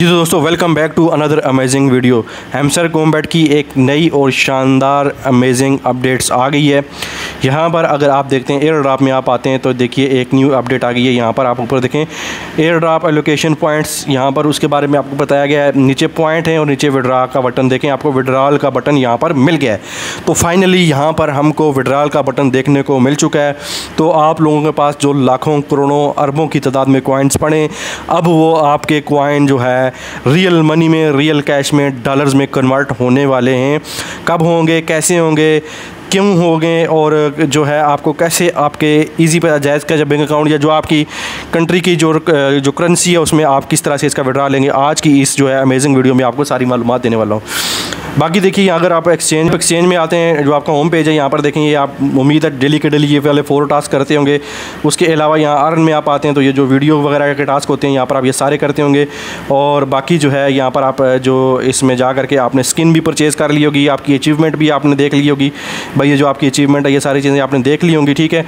जी तो दोस्तों welcome back to another amazing video Hamster Kombat की एक नई और शानदार अमेजिंग अपडेट्स आ गई है। यहाँ पर अगर आप देखते हैं एयर ड्राप में आप आते हैं तो देखिए एक न्यू अपडेट आ गई है। यहाँ पर आप ऊपर देखें एयर ड्राप एलोकेशन पॉइंट्स यहाँ पर उसके बारे में आपको बताया गया है। नीचे पॉइंट है और नीचे विड्रा का बटन देखें, आपको विड्रॉल का बटन यहाँ पर मिल गया है। तो फाइनली यहाँ पर हमको विड्रॉल का बटन देखने को मिल चुका है। तो आप लोगों के पास जो लाखों, करोड़ों, अरबों की तादाद में कॉइन्स पड़े, अब वो आपके कॉइन जो है रियल मनी में रियल कैश में डॉलर्स में कन्वर्ट होने वाले हैं। कब होंगे, कैसे होंगे, क्यों हो गए और जो है आपको कैसे आपके इजी पर जायज़ का जब बैंक अकाउंट या जो आपकी कंट्री की जो जो करेंसी है, उसमें आप किस तरह से इसका विड्रा लेंगे। आज की इस जो है अमेजिंग वीडियो में आपको सारी मालूम देने वाला हूँ। बाकी देखिए अगर आप एक्सचेंज एक्सचेंज में आते हैं, जो आपका होम पेज है, यहाँ पर देखें ये आप उम्मीद है डेली के डेली ये वाले फोर टास्क करते होंगे। उसके अलावा यहाँ अर्न में आप आते हैं तो ये जो वीडियो वगैरह के टास्क होते हैं, यहाँ पर आप ये सारे करते होंगे। और बाकी जो है, यहाँ पर आप, जो इसमें जा करके आपने स्किन भी परचेज़ कर ली होगी, आपकी अचीवमेंट भी आपने देख ली होगी। भाई, ये जो आपकी अचीवमेंट है, ये सारी चीज़ें आपने देख ली होंगी, ठीक है?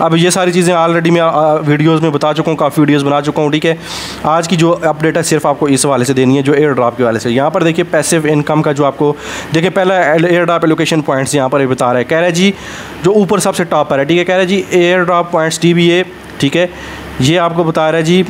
अब ये सारी चीज़ें ऑलरेडी मैं वीडियोज़ में बता चुका हूँ, काफ़ी वीडियोज़ बना चुका हूँ, ठीक है? आज की जो अपडेट है, सिर्फ़ आपको इस वाले से देनी है, जो एयर ड्रॉप के वाले से। यहाँ पर देखिए पैसिव इनकम का जो आपको देखिए, पहला एयर ड्रॉप एलोकेशन पॉइंट्स यहाँ पर बता रहा है। कह रहा जी, जो ऊपर सबसे टॉप पर है, ठीक है? कह रहा जी एयर ड्रॉप पॉइंट्स टी ठीक है? ये आपको बता रहा है जी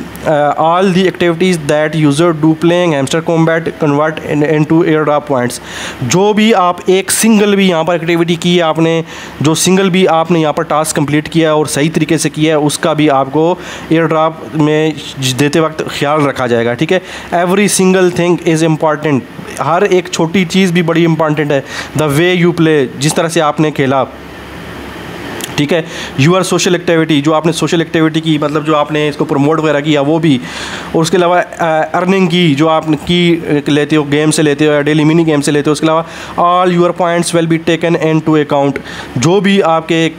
all the activities that user do playing Hamster Kombat convert into airdrop points जो भी आप एक सिंगल भी यहाँ पर एक्टिविटी की है आपने, जो सिंगल भी आपने यहाँ पर टास्क कंप्लीट किया है और सही तरीके से किया है, उसका भी आपको एयर ड्राप में देते वक्त ख्याल रखा जाएगा, ठीक है? Every single thing is important हर एक छोटी चीज़ भी बड़ी इंपॉर्टेंट है। द वे यू प्ले जिस तरह से आपने खेला ठीक है? यूआर सोशल एक्टिविटी जो आपने सोशल एक्टिविटी की मतलब जो आपने इसको प्रमोट वगैरह किया, वो भी। और उसके अलावा अर्निंग की, जो आप की लेते हो गेम से लेते हो, या डेली मिनी गेम से लेते हो, उसके अलावा all your points will be taken into account जो भी आपके,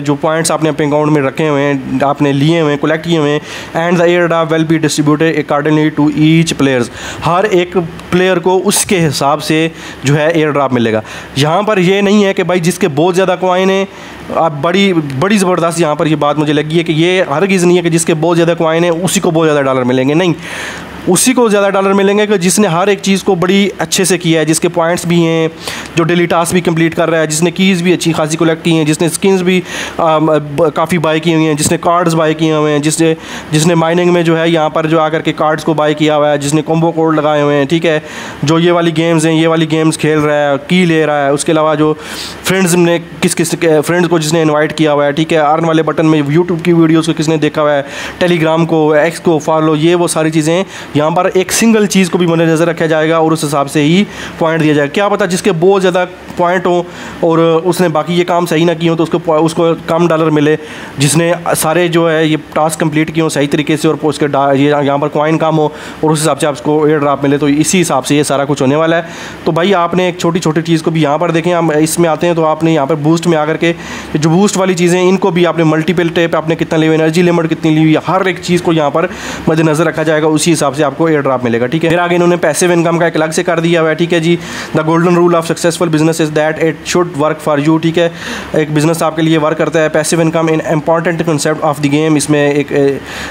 जो पॉइंट्स आपने अपने अकाउंट में रखे हुए हैं, आपने लिए हुए हैं कलेक्ट किए हुए हैं and the airdrop will be distributed accordingly to each players हर एक प्लेयर को उसके हिसाब से, जो है एयर ड्राप मिलेगा। यहाँ पर यह नहीं है कि भाई जिसके बहुत ज़्यादा कॉइन है आप बड़ी बड़ी ज़बरदस्त यहाँ पर ये बात मुझे लगी है कि ये हर चीज़ नहीं है कि जिसके बहुत ज़्यादा क्वाइन है, उसी को बहुत ज़्यादा डॉलर मिलेंगे। नहीं उसी को ज़्यादा डॉलर मिलेंगे कि जिसने हर एक चीज़ को बड़ी अच्छे से किया है, जिसके पॉइंट्स भी हैं, जो डेली टास्क भी कंप्लीट कर रहा है, जिसने कीज़ भी अच्छी खासी कलेक्ट की हैं, जिसने स्किन्स भी काफ़ी बाई की हुई हैं, जिसने कार्ड्स बाई किए हुए हैं, जिसने जिसने माइनिंग में जो है यहाँ पर जो आकर के कार्ड्स को बाई किया हुआ है, जिसने कॉम्बो कोड लगाए हुए हैं, ठीक है? जो ये वाली गेम्स हैं, ये वाली गेम्स खेल रहा है की ले रहा है, उसके अलावा जो फ्रेंड्स ने किस किस फ्रेंड्स को जिसने इन्वाइट किया हुआ है, ठीक है? अर्न वाले बटन में यूट्यूब की वीडियोज़ को किसने देखा हुआ है टेलीग्राम को एक्स को फॉलो ये वो सारी चीज़ें यहाँ पर एक सिंगल चीज़ को भी नज़र रखा जाएगा और उस हिसाब से ही पॉइंट दिया जाएगा। क्या पता जिसके बहुत ज़्यादा पॉइंट हो और उसने बाकी ये काम सही ना किए हो तो उसको उसको कम डॉलर मिले। जिसने सारे जो है ये टास्क कंप्लीट किए हो सही तरीके से और उसके ये यहाँ पर कॉइन कम हो और उस हिसाब से आपको एयर ड्राप मिले तो इसी हिसाब से ये सारा कुछ होने वाला है। तो भाई आपने एक छोटी छोटी चीज़ को भी यहाँ पर देखें, हम इसमें आते हैं तो आपने यहाँ पर बूस्ट में आकर के जो बूस्ट वाली चीज़ें इनको भी आपने मल्टीपल टेप आपने कितना ली एनर्जी लिमिट कितनी ली हुई हर एक चीज़ को यहाँ पर मद्देनज़र रखा जाएगा। उसी हिसाब से आपको एयर ड्राप मिलेगा, ठीक है? फिर आगे इन्होंने पैसिव इनकम का एक अलग से कर दिया हुआ है, ठीक है जी? The golden rule of successful business is that it should work for you ठीक है? एक बिज़नेस आपके लिए वर्क करता है passive income in important concept of the game इसमें एक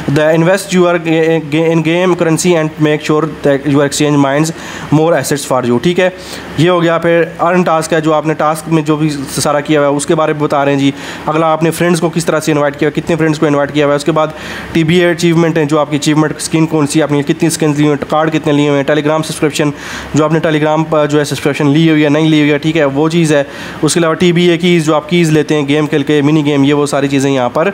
the invest you are in game currency and make sure that you exchange mind more assets for you ठीक है? ये हो गया फिर अर्न टास्क है, जो आपने टास्क में जो भी सारा किया हुआ है, उसके बारे में बता रहे हैं जी। अगला आपने फ्रेंड्स को किस तरह से इन्वाइट किया कितने फ्रेंड्स को इन्वाइट किया हुआ है, उसके बाद टी बी अचीवमेंट है, जो आपकी अचीवमेंट स्किन कौन सी आपने कितनी स्किन ली हुई कार्ड कितने लिए हुए हैं टेलीग्राम सब्सक्रिप्शन जो आपने टेलीग्राम पर जो है सब्सक्रिप्शन ली हुई है, नहीं ली हुई है, ठीक है, वो चीज़ है। उसके अलावा टी बी ए कीज़ जो आप कीज़ लेते हैं गेम खेल के मिनी गेम ये वो सारी चीज़ें यहाँ पर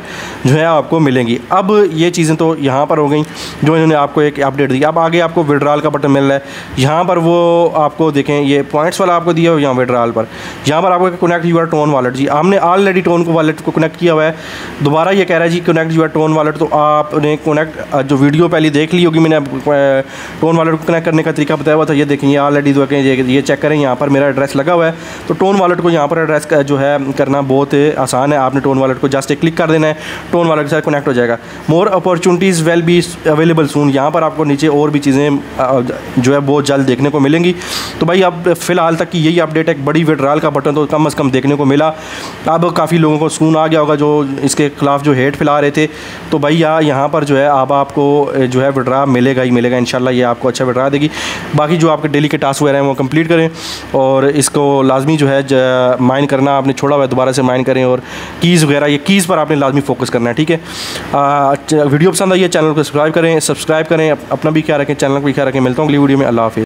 जो है आपको मिलेंगी। अब ये चीज़ें तो यहाँ पर हो गई, जो इन्होंने आपको एक अपडेट दी। अब आगे आपको विड्रॉल का बटन मिल रहा है। यहाँ पर वो आपको देखें, ये पॉइंट्स वाला आपको दिया हुआ यहाँ विड्रॉल पर। यहाँ पर आपको कनेक्ट यूर टोन वॉलेट जी। हमने ऑलरेडी टोन को वॉलेट को कनेक्ट किया हुआ है। दोबारा ये कह रहा है जी कनेक्ट यूर टोन वॉलेट तो आपने कनेक्ट जो वीडियो पहले देख ली होगी मैंने टोन वॉलेट को कनेक्ट करने का तरीका बताया हुआ था, ये देखें, ये ऑलरेडी देखें ये ये चेक करें, यहाँ पर मेरा एड्रेस लगा हुआ है। तो टोन वॉलेट को यहाँ पर एड्रेस जो है, करना बहुत आसान है, आपने टोन वॉलेट को जस्ट एक क्लिक कर देना है, टोन वॉलेट के साथ कनेक्ट हो जाएगा। More opportunities will be available soon यहाँ पर आपको नीचे और भी चीज़ें जो है, बहुत जल्द देखने को मिलेंगी। तो भाई, अब फ़िलहाल तक की यही अपडेट है, बड़ी विड्रॉल का बटन तो कम अज़ कम देखने को मिला। अब काफ़ी लोगों को सुन आ गया होगा जो इसके खिलाफ जो हेट फैला रहे थे। तो भाई, यहाँ पर जो है, अब आपको जो है विड्रा मिलेगा आई मिलेगा इन ये आपको अच्छा बैठा देगी। बाकी जो आपके डेली के टास्क वगैरह हैं वो कंप्लीट करें और इसको लाजमी जो है माइन करना आपने छोड़ा हुआ है, दोबारा से माइन करें और कीज़ वगैरह, ये कीज़ पर आपने लाजमी फोकस करना है, ठीक है? वीडियो पसंद आई है, चैनल को सब्सक्राइब करें सब्सक्राइब करें अपना भी क्या रखें, चैनल को भी ख्याल रखें, मिलता हूँ अगली वीडियो में, अल्लाह हाफि